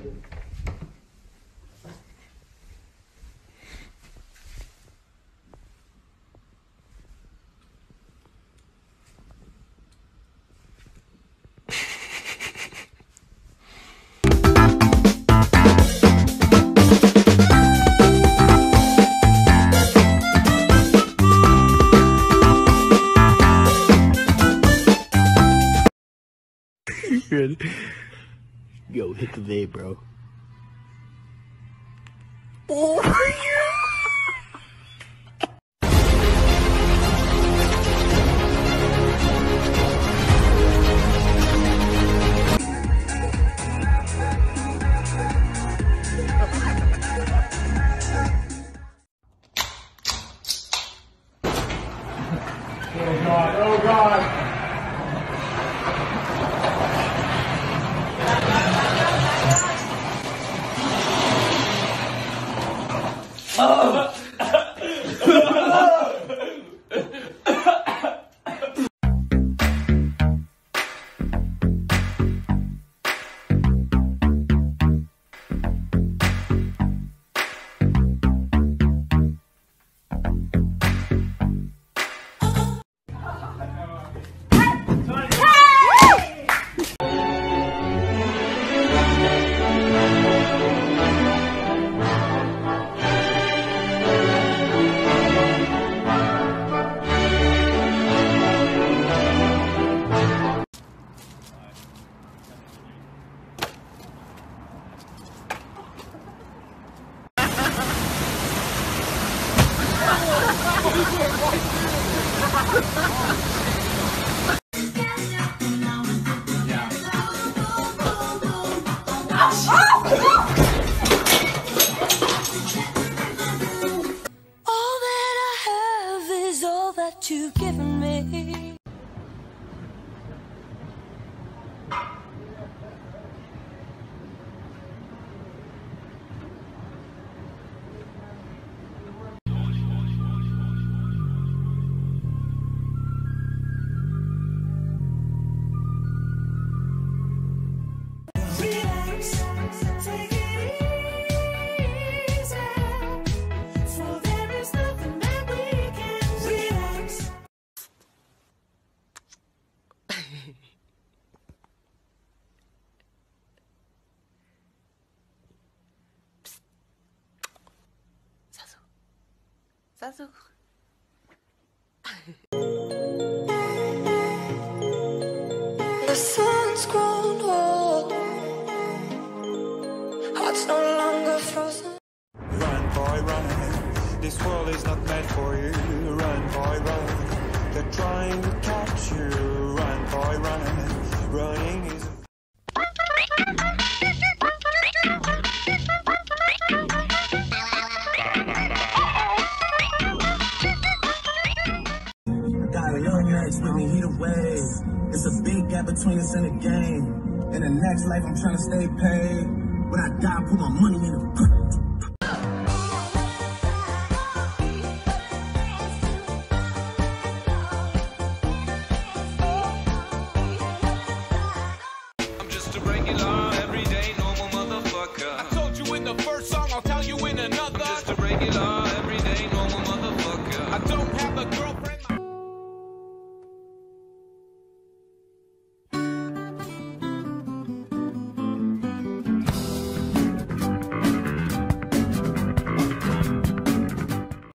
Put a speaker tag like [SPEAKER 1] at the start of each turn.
[SPEAKER 1] 人。Yo, hit the vape, bro.
[SPEAKER 2] Oh God, oh God.
[SPEAKER 3] All ハハ
[SPEAKER 4] ハハ!
[SPEAKER 3] The sun's grown old. Oh, Hearts no longer frozen.
[SPEAKER 5] Run, boy, run. This world is not meant for you. Run, boy, run. They're trying to catch you. Run, boy, run. Running is.
[SPEAKER 6] Got a. It's a big gap between us and the game. In the next life, I'm trying to stay paid. When I die, put my money in the just to break it off.